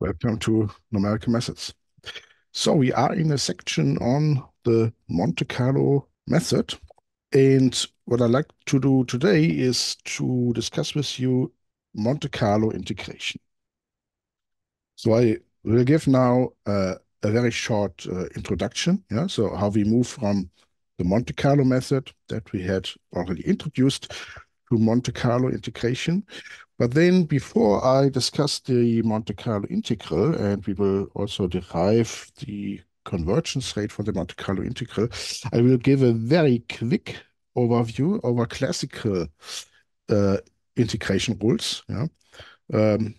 Welcome to Numerical Methods. So we are in a section on the Monte Carlo method. And what I'd like to do today is to discuss with you Monte Carlo integration. So I will give now uh, a very short uh, introduction. Yeah, so how we move from the Monte Carlo method that we had already introduced to Monte Carlo integration. But then before I discuss the Monte Carlo integral, and we will also derive the convergence rate for the Monte Carlo integral, I will give a very quick overview over classical uh, integration rules. Yeah. Um,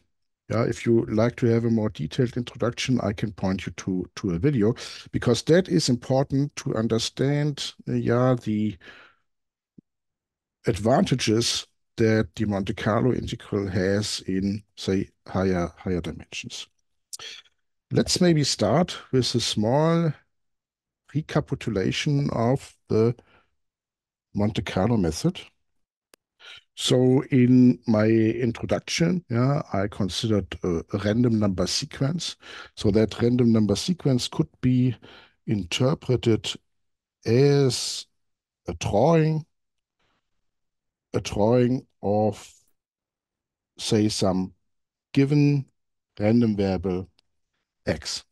yeah, if you like to have a more detailed introduction, I can point you to, to a video because that is important to understand, uh, yeah, the advantages that the Monte Carlo integral has in, say, higher, higher dimensions. Let's maybe start with a small recapitulation of the Monte Carlo method. So in my introduction, yeah, I considered a, random number sequence. So that random number sequence could be interpreted as a drawing a drawing of, say, some given random variable x.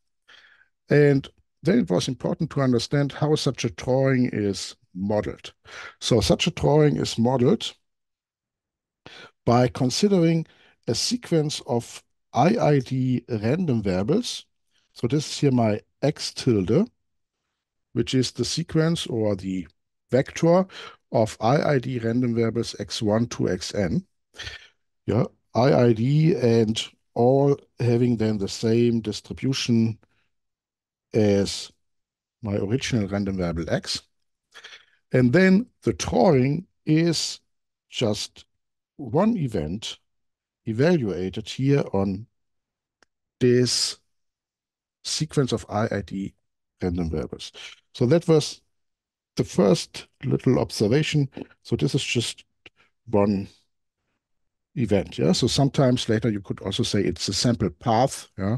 And then it was important to understand how such a drawing is modeled. So such a drawing is modeled by considering a sequence of IID random variables. So this is here my x tilde, which is the sequence or the vector of IID random variables x1 to xn. Yeah, IID and all having then the same distribution as my original random variable x. And then the drawing is just one event evaluated here on this sequence of IID random variables. So that was the first little observation. So this is just one event. Yeah. So sometimes later you could also say it's a sample path. Yeah.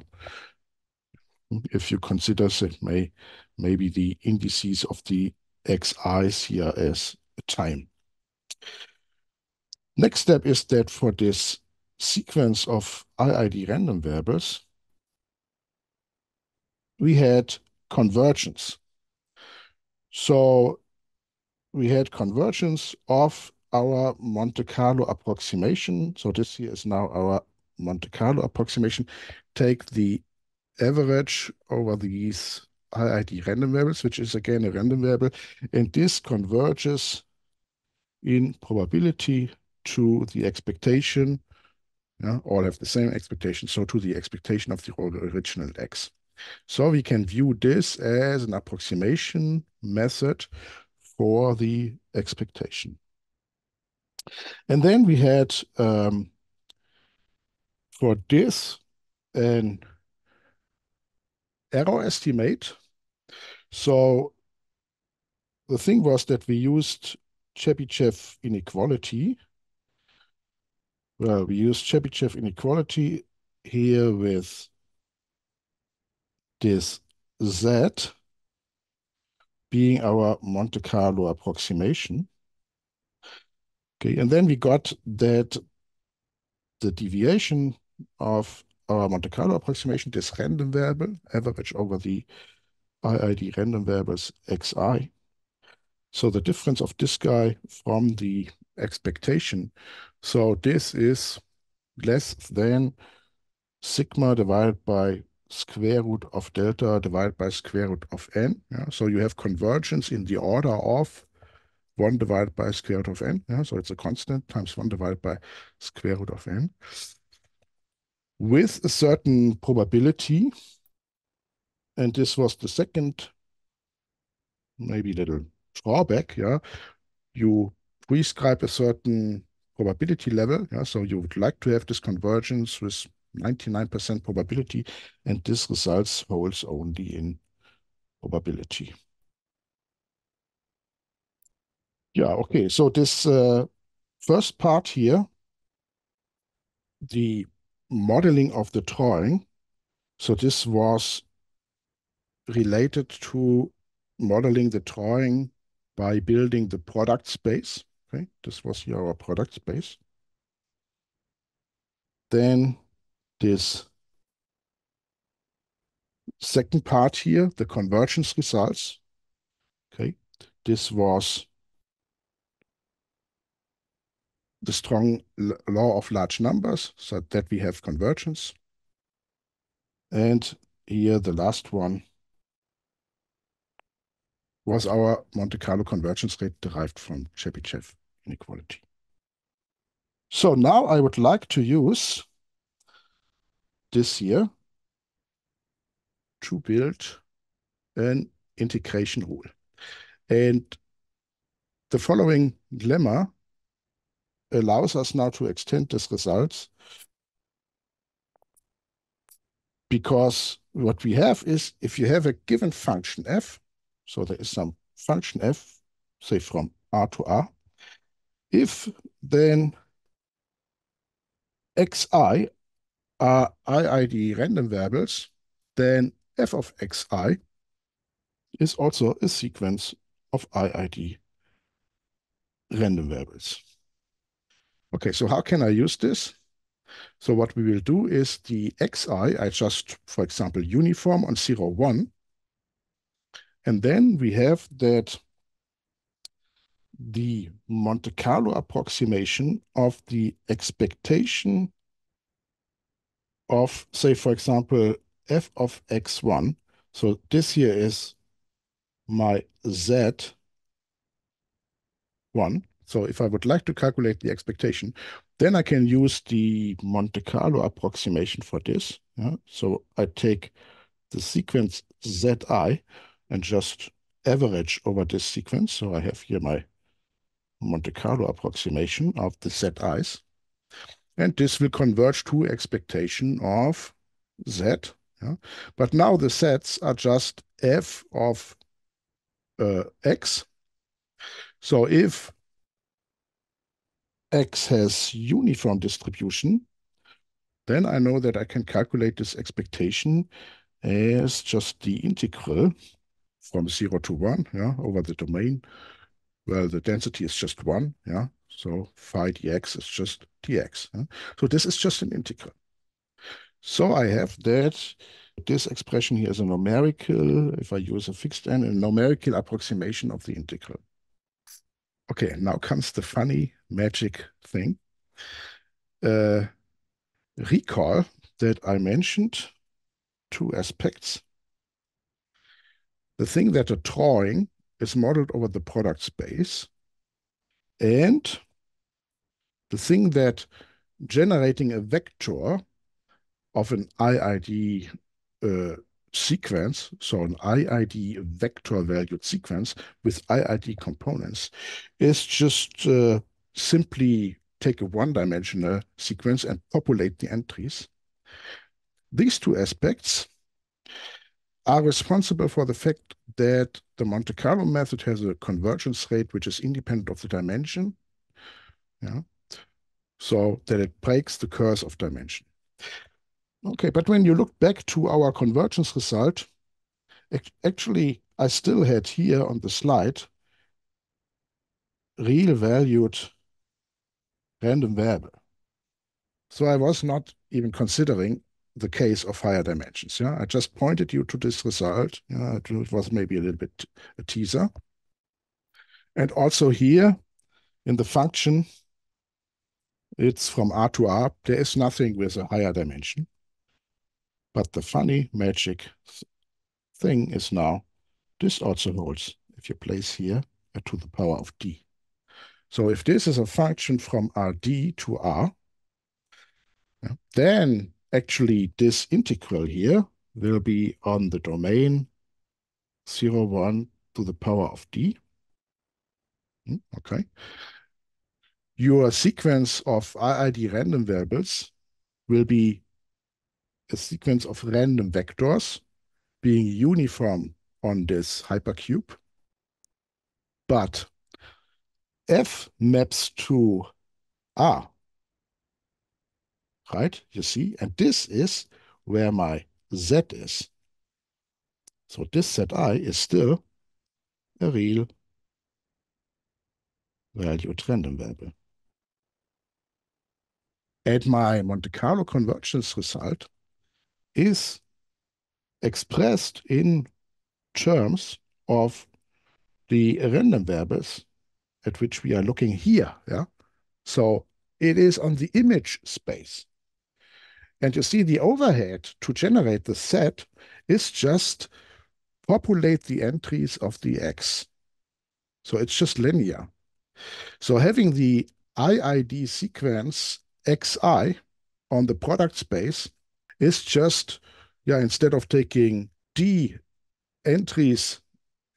If you consider say, may maybe the indices of the xi's here as time. Next step is that for this sequence of IID random variables, we had convergence. So we had convergence of our Monte Carlo approximation. So this here is now our Monte Carlo approximation. Take the average over these IID random variables, which is again a random variable, and this converges in probability to the expectation. Yeah, all have the same expectation, so to the expectation of the original x. So we can view this as an approximation method for the expectation. And then we had um, for this an error estimate. So the thing was that we used Chebyshev inequality. Well, we used Chebyshev inequality here with this Z being our Monte Carlo approximation. Okay, and then we got that the deviation of our Monte Carlo approximation, this random variable, average over the IID random variables xi. So the difference of this guy from the expectation. So this is less than sigma divided by square root of delta divided by square root of n. Yeah? So you have convergence in the order of 1 divided by square root of n. Yeah? So it's a constant times 1 divided by square root of n. With a certain probability, and this was the second, maybe little drawback, yeah, you prescribe a certain probability level, yeah, so you would like to have this convergence with 99% probability, and this results holds only in probability. Yeah, okay, so this uh, first part here, the modeling of the drawing, So this was related to modeling the drawing by building the product space. Okay, this was here our product space. Then this second part here, the convergence results. Okay, this was the strong law of large numbers, so that we have convergence. And here the last one was our Monte Carlo convergence rate derived from Chebyshev inequality. So now I would like to use this here to build an integration rule. And the following lemma allows us now to extend this results because what we have is if you have a given function f, so there is some function f, say from R to R, if then xi are IID random variables, then f of xi is also a sequence of IID random variables. Okay, so how can I use this? So what we will do is the xi, I just, for example, uniform on 0, 1. And then we have that the Monte Carlo approximation of the expectation of, say, for example, f of x1. So this here is my z1. So if I would like to calculate the expectation, then I can use the Monte Carlo approximation for this. Yeah? So I take the sequence zi and just average over this sequence. So I have here my Monte Carlo approximation of the zi's. And this will converge to expectation of z. Yeah? But now the sets are just f of uh, x. So if x has uniform distribution, then I know that I can calculate this expectation as just the integral from 0 to 1 yeah, over the domain. Well, the density is just 1. Yeah, So phi dx is just dx. So this is just an integral. So I have that this expression here is a numerical, if I use a fixed n, a numerical approximation of the integral. Okay, now comes the funny magic thing. Uh, recall that I mentioned two aspects. The thing that a drawing is modeled over the product space and the thing that generating a vector of an IID uh, sequence, so an IID vector valued sequence with IID components, is just uh, simply take a one-dimensional sequence and populate the entries. These two aspects are responsible for the fact that the Monte Carlo method has a convergence rate which is independent of the dimension. Yeah. So that it breaks the curse of dimension. Okay, but when you look back to our convergence result, actually, I still had here on the slide real valued random variable. So I was not even considering the case of higher dimensions. Yeah, I just pointed you to this result. Yeah, it was maybe a little bit a teaser. And also here in the function, it's from R to R. There is nothing with a higher dimension. But the funny magic thing is now, this also holds if you place here a to the power of d. So if this is a function from Rd to R, then actually this integral here will be on the domain 0, 1 to the power of d. Hmm, okay. Your sequence of IID random variables will be a sequence of random vectors being uniform on this hypercube. But f maps to R, right? You see? And this is where my z is. So this zi is still a real valued random variable. My Monte Carlo convergence result is expressed in terms of the random variables at which we are looking here. Yeah. So it is on the image space. And you see the overhead to generate the set is just populate the entries of the X. So it's just linear. So having the IID sequence Xi on the product space is just, yeah, instead of taking D entries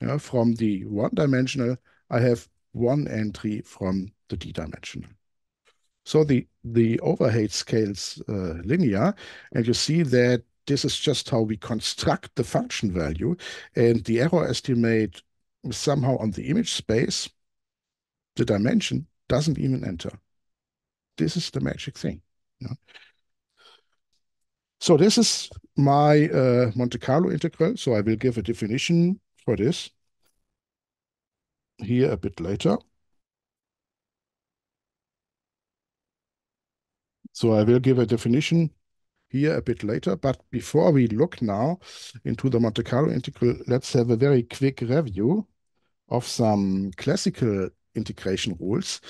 yeah, from the one-dimensional, I have one entry from the D-dimensional. So the, the overhead scales uh, linear, and you see that this is just how we construct the function value, and the error estimate somehow on the image space, the dimension doesn't even enter. This is the magic thing. So this is my uh, Monte Carlo integral. So I will give a definition for this here a bit later. So I will give a definition here a bit later. But before we look now into the Monte Carlo integral, let's have a very quick review of some classical integration rules,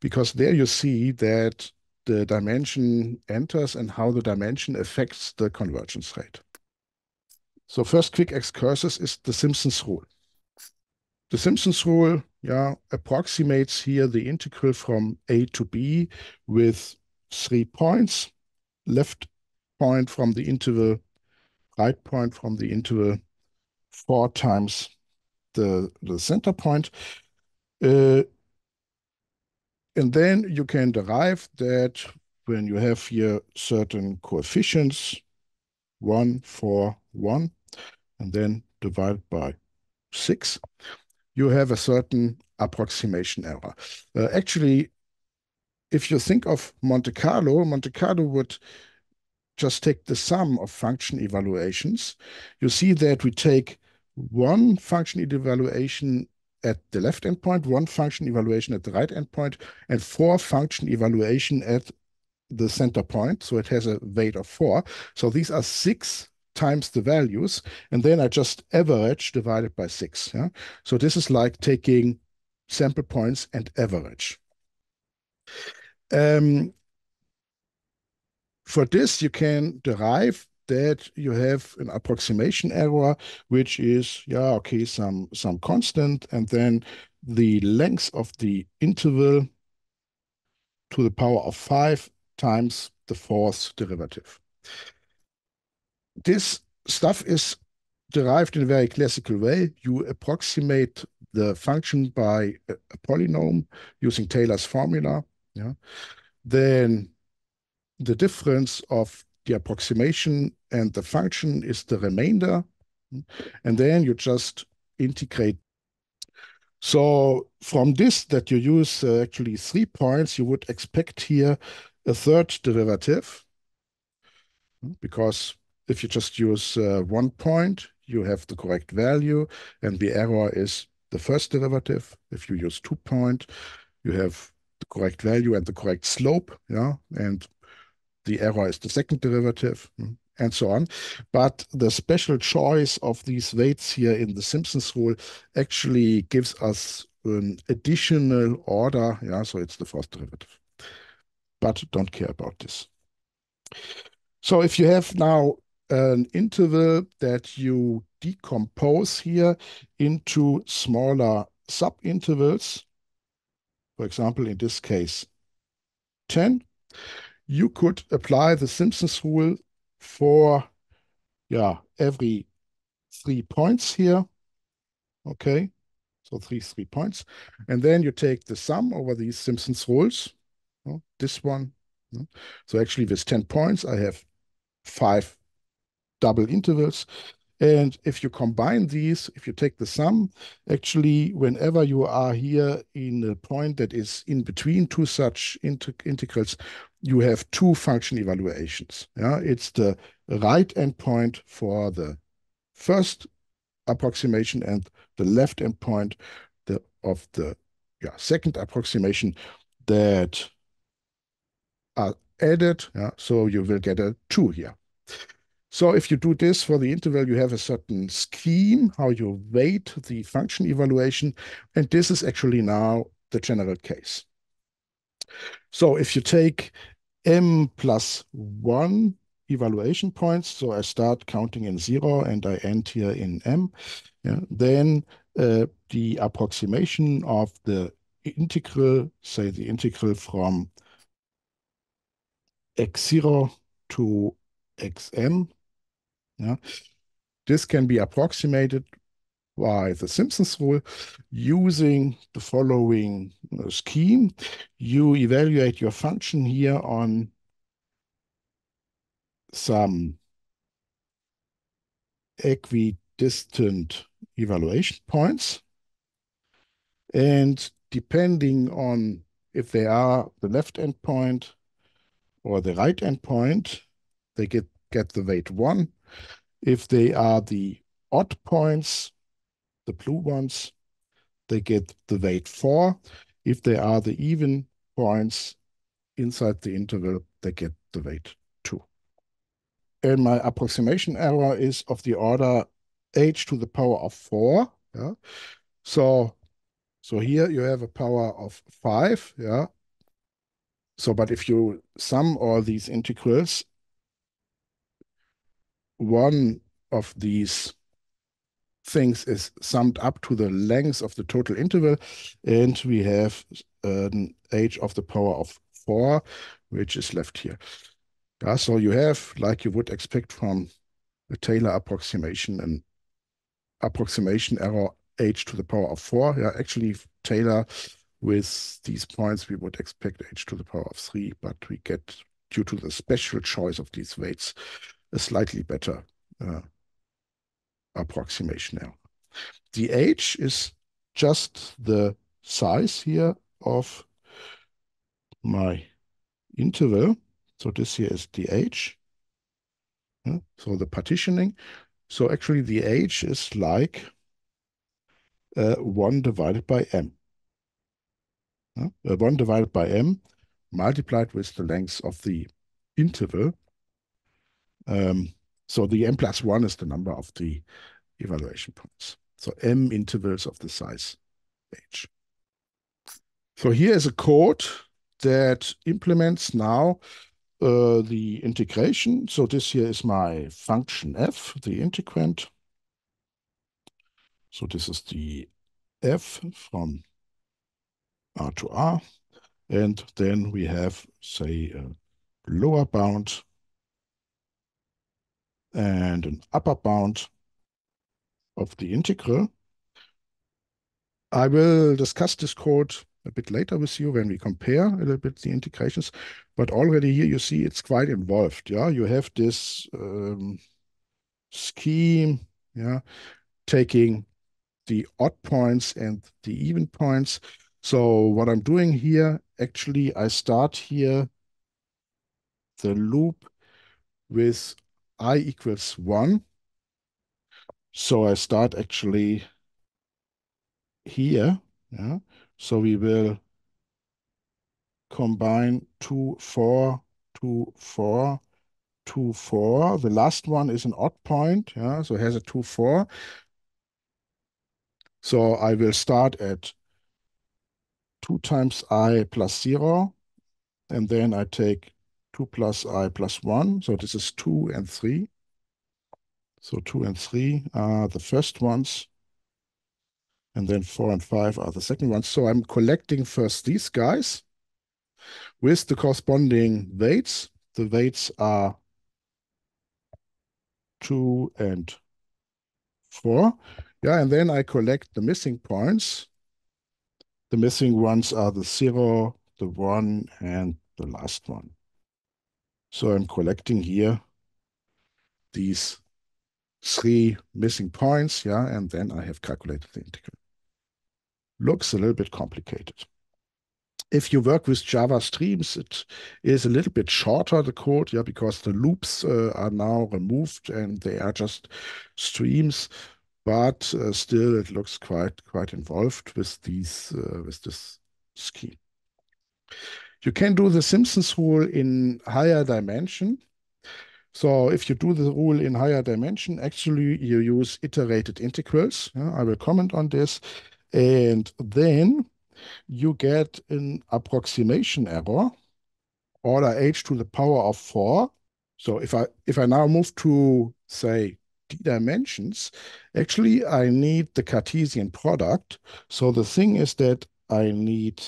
because there you see that the dimension enters and how the dimension affects the convergence rate. So first quick excursus is the Simpsons rule. The Simpsons rule yeah, approximates here the integral from a to b with three points, left point from the interval, right point from the interval, four times the, the center point. Uh, and then you can derive that when you have here certain coefficients, 1, 4, 1, and then divide by 6, you have a certain approximation error. Uh, actually, if you think of Monte Carlo, Monte Carlo would just take the sum of function evaluations. You see that we take one function evaluation at the left endpoint, one function evaluation at the right endpoint, and four function evaluation at the center point. So it has a weight of four. So these are six times the values, and then I just average divided by six. Yeah? So this is like taking sample points and average. Um, for this, you can derive that you have an approximation error, which is, yeah, okay, some, some constant, and then the length of the interval to the power of 5 times the fourth derivative. This stuff is derived in a very classical way. You approximate the function by a, polynomial using Taylor's formula. Yeah. Then the difference of the approximation and the function is the remainder. And then you just integrate. So from this that you use uh, actually three points, you would expect here a third derivative because if you just use uh, one point, you have the correct value and the error is the first derivative. If you use two point, you have the correct value and the correct slope, yeah, and the error is the second derivative, hmm, and so on. But the special choice of these weights here in the Simpsons rule actually gives us an additional order, yeah, so it's the first derivative. But don't care about this. So if you have now an interval that you decompose here into smaller subintervals, for example, in this case, 10, you could apply the Simpsons rule for yeah, every three points here. Okay, so three, three points. And then you take the sum over these Simpsons rules, this one. So actually with 10 points, I have five double intervals. And if you combine these, if you take the sum, actually, whenever you are here in a point that is in between two such integrals, you have two function evaluations. Yeah, it's the right endpoint for the first approximation and the left endpoint the, of the yeah, second approximation that are added. Yeah, so you will get a 2 here. So if you do this for the interval, you have a certain scheme, how you weight the function evaluation. And this is actually now the general case. So if you take m plus 1 evaluation points, so I start counting in 0 and I end here in m, yeah, then uh, the approximation of the integral, say the integral from x0 to xm, yeah, this can be approximated by the Simpsons rule using the following uh, scheme. You evaluate your function here on some equidistant evaluation points. And depending on if they are the left endpoint or the right endpoint, they get, get the weight 1. If they are the odd points, the blue ones, they get the weight 4. If they are the even points inside the interval, they get the weight 2. And my approximation error is of the order h to the power of 4. Yeah. So, so here you have a power of 5. Yeah. So, but if you sum all these integrals, one of these things is summed up to the length of the total interval, and we have an h of the power of 4, which is left here. Yeah, so you have, like you would expect from a Taylor approximation, an approximation error h to the power of 4. Yeah, actually, Taylor, with these points, we would expect h to the power of 3, but we get, due to the special choice of these weights, a slightly better uh, approximation error. The h is just the size here of my interval. So this here is the h. So the partitioning. So actually the h is like uh, 1 divided by m. Uh, 1 divided by m multiplied with the length of the interval. Um, so the m plus 1 is the number of the evaluation points. So m intervals of the size h. So here is a code that implements now uh, the integration. So this here is my function f, the integrand. So this is the f from r to r. And then we have, say, a lower bound and an upper bound of the integral. I will discuss this code a bit later with you when we compare a little bit the integrations. But already here you see it's quite involved. Yeah, you have this um, scheme. Yeah, taking the odd points and the even points. So what I'm doing here, actually, I start here the loop with i equals 1. So I start actually here. Yeah. So we will combine 2, 4, 2, 4, 2, 4. The last one is an odd point. Yeah. So it has a 2, 4. So I will start at 2 times i plus 0. And then I take 2 plus i plus 1. So this is 2 and 3. So 2 and 3 are the first ones. And then 4 and 5 are the second ones. So I'm collecting first these guys with the corresponding weights. The weights are 2 and 4. Yeah, and then I collect the missing points. The missing ones are the 0, the 1, and the last one. So I'm collecting here these three missing points, yeah, and then I have calculated the integral. Looks a little bit complicated. if you work with Java streams, it is a little bit shorter, the code, yeah, because the loops uh, are now removed and they are just streams. But uh, still, it looks quite quite involved with these uh, with this scheme. You can do the Simpsons rule in higher dimension. So if you do the rule in higher dimension, actually you use iterated integrals. I will comment on this. And then you get an approximation error, order h to the power of 4. So if I if I now move to, say, d dimensions, actually I need the Cartesian product. So the thing is that I need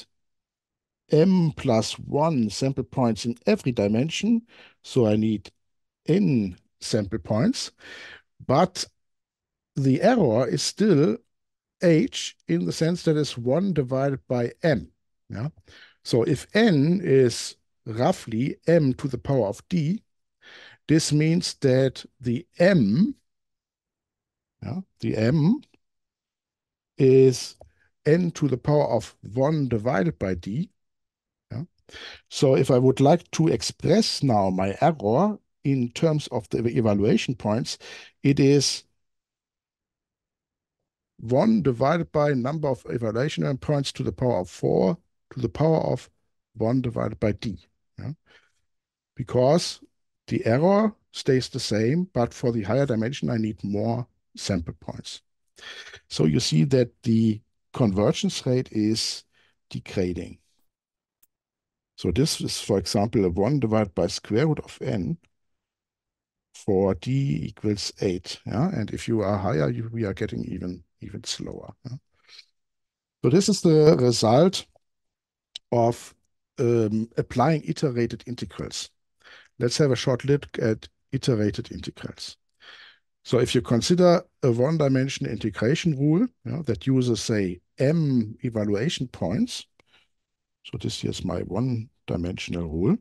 m plus 1 sample points in every dimension. So I need n sample points. But the error is still h in the sense that it's 1 divided by m. Yeah? So if n is roughly m to the power of d, this means that the m, yeah, the m is n to the power of 1 divided by d. So if I would like to express now my error in terms of the evaluation points, it is 1 divided by number of evaluation points to the power of 4 to the power of 1 divided by d. Yeah? Because the error stays the same, but for the higher dimension, I need more sample points. So you see that the convergence rate is degrading. So this is, for example, a 1 divided by square root of n for d equals 8. Yeah? And if you are higher, you, we are getting even even slower. Yeah? So this is the result of um, applying iterated integrals. Let's have a short look at iterated integrals. So if you consider a one-dimensional integration rule that uses, say, m evaluation points, so this is my one-dimensional rule,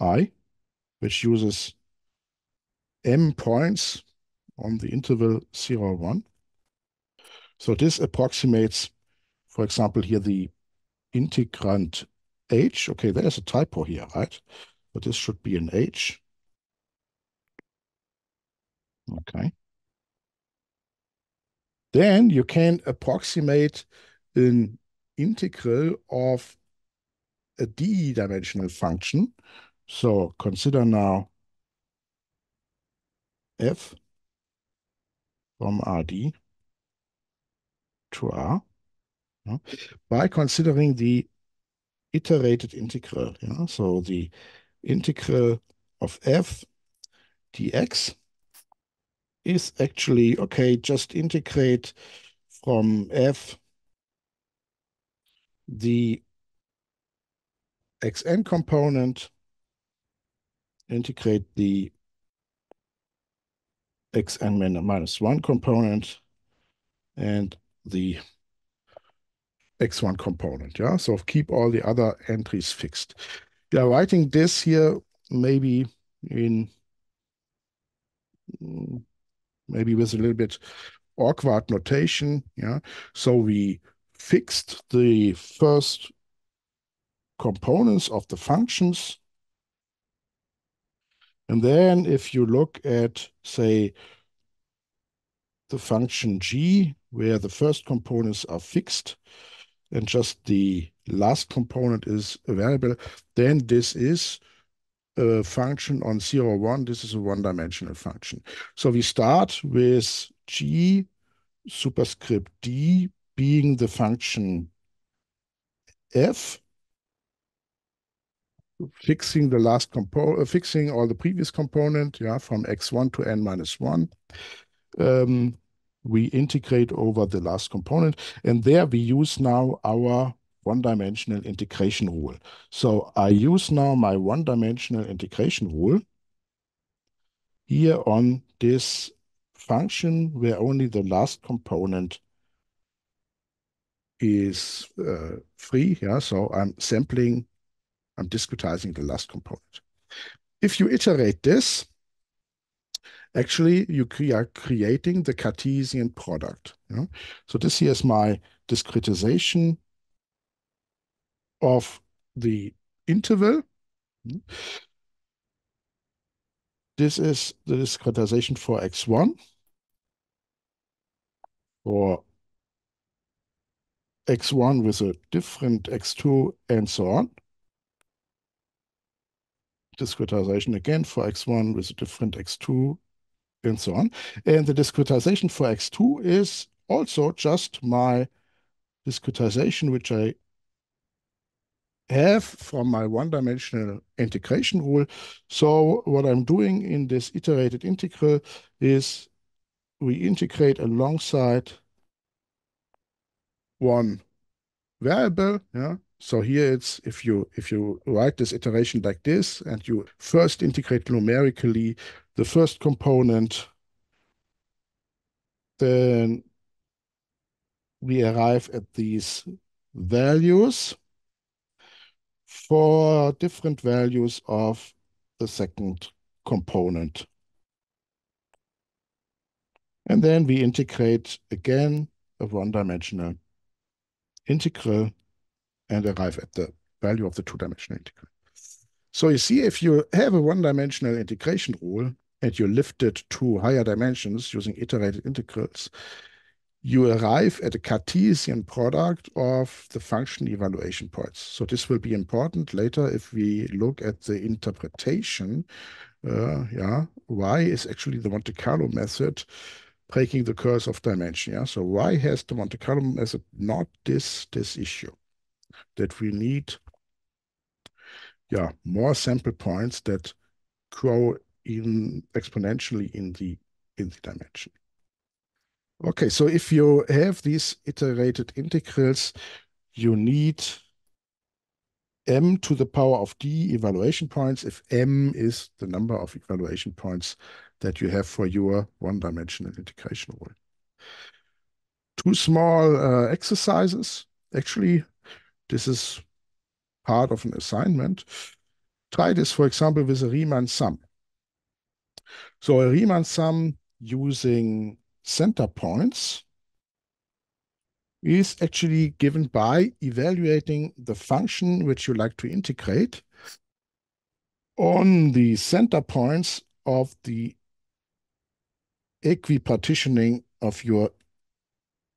I, which uses m points on the interval 0, 1, so this approximates, for example, here the integrand h. Okay, there's a typo here, right? But this should be an h. Okay. Then you can approximate an integral of a d-dimensional function. So consider now f from Rd to R yeah, by considering the iterated integral. Yeah? So the integral of f dx is actually, okay, just integrate from f the xn component, integrate the xn minus 1 component, and the x1 component. Yeah, so keep all the other entries fixed. Are writing this here maybe in mm, maybe with a little bit awkward notation. Yeah, so we fixed the first components of the functions. And then if you look at, say, the function g, where the first components are fixed and just the last component is a variable, then this is a function on 0, 1. This is a one-dimensional function. So we start with g superscript d being the function f, fixing the last component, uh, fixing all the previous component, yeah, from x1 to n minus 1. Um, we integrate over the last component. And there we use now our one-dimensional integration rule. So I use now my one-dimensional integration rule here on this function where only the last component is uh, free. Yeah, so I'm sampling, I'm discretizing the last component. If you iterate this, actually you are creating the Cartesian product. So this here is my discretization of the interval. This is the discretization for x1 or x1 with a different x2 and so on. Discretization again for x1 with a different x2 and so on. And the discretization for x2 is also just my discretization, which I have from my one-dimensional integration rule. So what I'm doing in this iterated integral is we integrate alongside one variable. Yeah. So here it's if you if you write this iteration like this and you first integrate numerically the first component, then we arrive at these values for different values of the second component. And then we integrate again a one-dimensional integral and arrive at the value of the two-dimensional integral. So you see, if you have a one-dimensional integration rule and you lift it to higher dimensions using iterated integrals, you arrive at a Cartesian product of the function evaluation points. So this will be important later if we look at the interpretation. Uh, yeah, why is actually the Monte Carlo method breaking the curse of dimension? Yeah, so why has the Monte Carlo method not this this issue that we need? Yeah, more sample points that grow in exponentially in the in the dimension. Okay, so if you have these iterated integrals, you need m to the power of d evaluation points if m is the number of evaluation points that you have for your one-dimensional integration rule. Two small uh, exercises. Actually, this is part of an assignment. Try this, for example, with a Riemann sum. So a Riemann sum using center points is actually given by evaluating the function which you like to integrate on the center points of the equipartitioning of your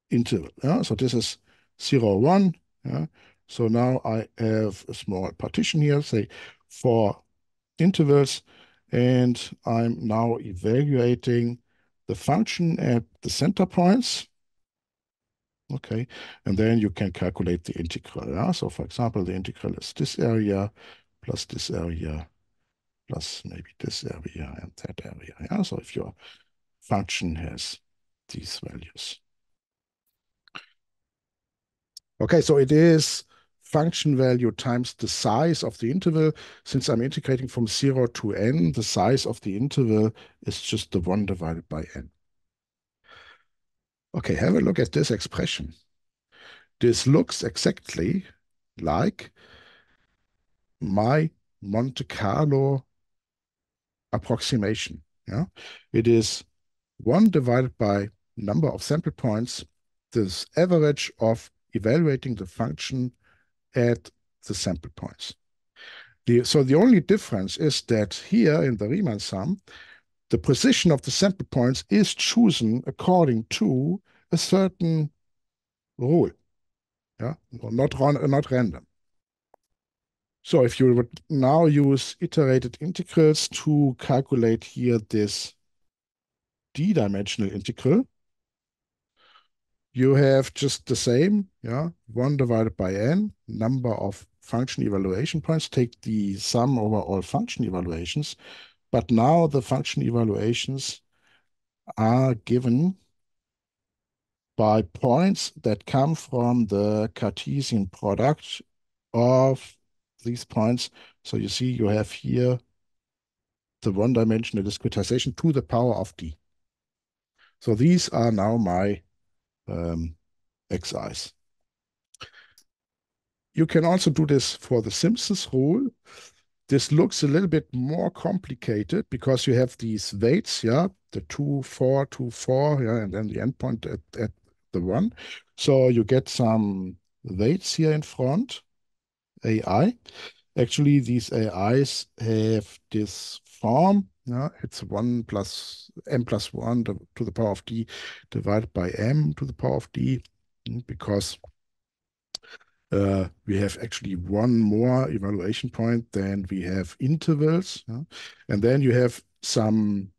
interval. Yeah? So this is 0, 1. Yeah? So now I have a small partition here, say four intervals, and I'm now evaluating the function at the center points. Okay, and then you can calculate the integral. Yeah? So for example, the integral is this area plus this area plus maybe this area and that area. Yeah? So if your function has these values. Okay, so it is function value times the size of the interval. Since I'm integrating from 0 to n, the size of the interval is just the 1 divided by n. Okay, have a look at this expression. This looks exactly like my Monte Carlo approximation. Yeah, It is 1 divided by number of sample points, this average of evaluating the function at the sample points. The, so the only difference is that here in the Riemann sum, the position of the sample points is chosen according to a certain rule. Yeah, not, not random. So if you would now use iterated integrals to calculate here this d-dimensional integral, you have just the same, yeah, 1 divided by n, number of function evaluation points, take the sum over all function evaluations, but now the function evaluations are given by points that come from the Cartesian product of these points. So you see you have here the one-dimensional discretization to the power of d. So these are now my um, xi's. You can also do this for the Simpsons rule. This looks a little bit more complicated because you have these weights, yeah, the two, four, two, four, yeah, and then the endpoint at, at the one. So you get some weights here in front, AI. Actually, these AIs have this form. Yeah, it's 1 plus m plus 1 to the power of d divided by m to the power of d mm, because uh, we have actually one more evaluation point than we have intervals. Yeah? And then you have some,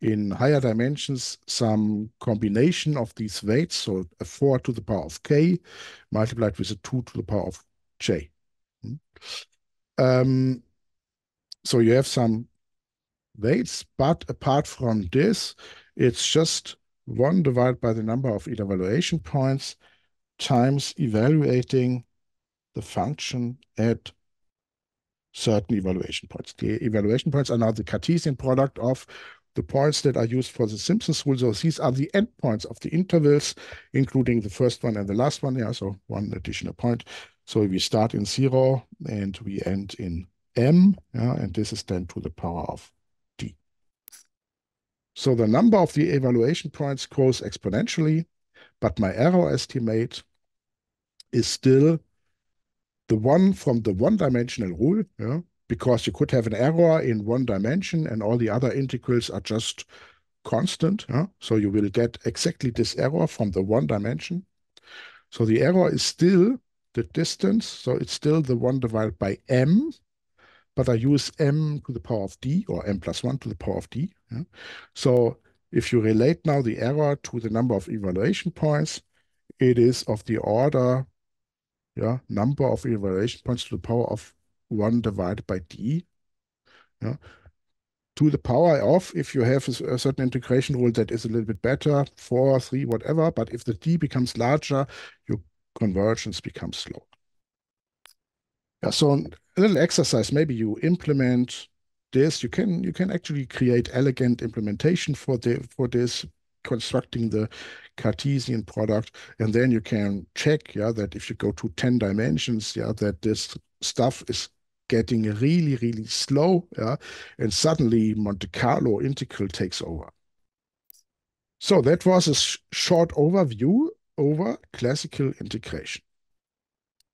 in higher dimensions, some combination of these weights. So a 4 to the power of k multiplied with a 2 to the power of j. Hmm? Um, so you have some weights, but apart from this, it's just 1 divided by the number of evaluation points times evaluating the function at certain evaluation points. The evaluation points are now the Cartesian product of the points that are used for the Simpsons rule. So these are the endpoints of the intervals, including the first one and the last one. Yeah, so one additional point. So we start in zero and we end in m, yeah, and this is then to the power of. So the number of the evaluation points grows exponentially, but my error estimate is still the one from the one-dimensional rule, yeah, because you could have an error in one dimension and all the other integrals are just constant. Yeah? So you will get exactly this error from the one dimension. So the error is still the distance. So it's still the 1 divided by m, but I use m to the power of d or m plus 1 to the power of d. Yeah? So if you relate now the error to the number of evaluation points, it is of the order yeah, number of evaluation points to the power of 1 divided by d. Yeah. To the power of, if you have a, a certain integration rule that is a little bit better, 4, 3, whatever, but if the d becomes larger, your convergence becomes slow. Yeah, so a little exercise, maybe you implement this, you can you can actually create elegant implementation for the for this constructing the Cartesian product, and then you can check, yeah, that if you go to 10 dimensions, yeah, that this stuff is getting really, really slow, yeah, and suddenly Monte Carlo integral takes over. So that was a sh short overview over classical integration.